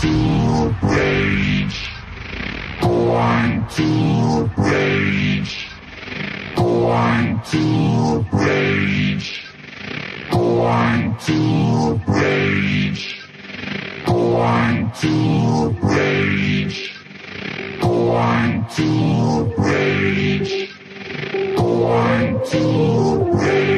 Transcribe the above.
to rage. Born to rage. Born to rage. Born to rage. Born to rage. Born to rage. Born to rage.